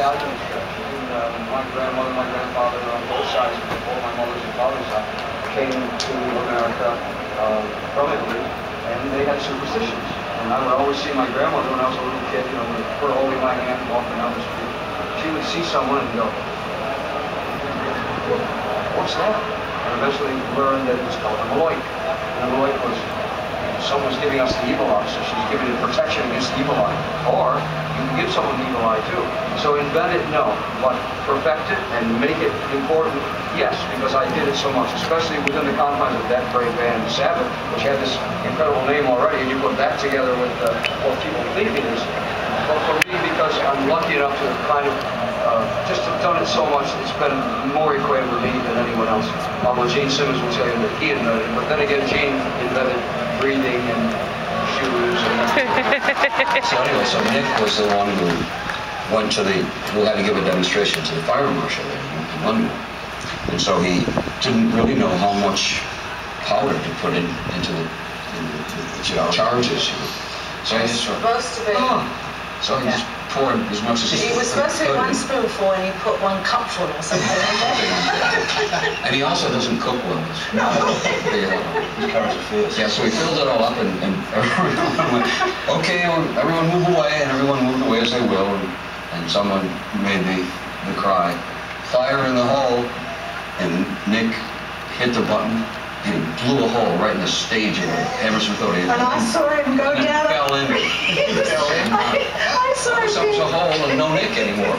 Italian. And uh, my grandmother, my grandfather, on both sides, both my mother's and father's side, came to America uh, from Italy, and they had superstitions. And I would always see my grandmother when I was a little kid, you know, with her holding my hand walking down the street. She would see someone and go, what's that? And eventually learned that it was called a Maloik. And a Maloik was someone's giving us the evil eye, so she's giving it protection against the evil eye. Or you can give someone the evil eye too. So invent it, no. But perfect it and make it important, yes, because I did it so much, especially within the confines of that great band, Sabbath, which had this incredible name already, and you put that together with uh, what people think it is. But for me, because I'm lucky enough to kind of uh, just have done it so much, that it's been more equated with me than anyone else. Although Gene Simmons will tell you that he invented it, but then again, Gene invented breathing and shoes. And So anyway, so Nick was the one who went to the, who had to give a demonstration to the fire marshal in in London. And so he didn't really know how much powder to put in, into the, in the, the charges. So he just, sort of- Supposed to be. oh, so he just poured as much as he It was supposed to be one spoonful and he put one cupful or something. And he also doesn't cook well. No. Yeah, so we filled it all up and, and everyone went, okay, everyone move away, and everyone moved away as they will, and, and someone made the, the cry, fire in the hole, and Nick hit the button, and he blew a hole right in the stage of Hammersmith Auditorium. And I saw him go And down. fell in. I, I saw him. So it was a hole and no Nick anymore.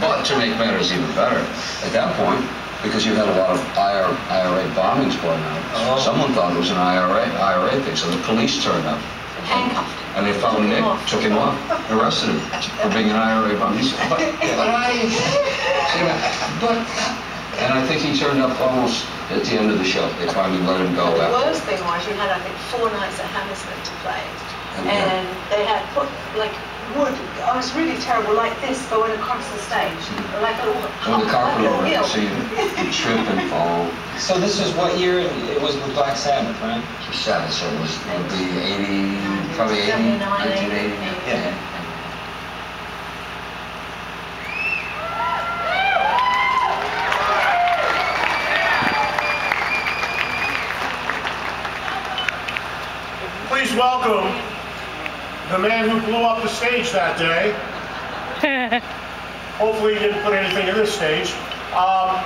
But to make matters even better, at that point, because you had a lot of IRA, IRA bombings going on, oh. someone thought it was an IRA, IRA thing, so the police turned up. Handcuffed. And they found Took Nick, off. took him off, arrested him for being an IRA bomb. He said, but, but I, but, and I think he turned up almost at the end of the show. They finally let him go The after. worst thing was you had, I think, four nights at Hammersmith to play. Okay. And they had put like wood, oh, I was really terrible, like this going across the stage. Like a little, When the carpet over, hill. so you you trip and fall. So this was what year? It was with Black Sabbath, right? Sabbath, so it was, it would be 80, probably 80, 79, 1980. Yeah. Welcome the man who blew up the stage that day. Hopefully he didn't put anything in this stage. Um,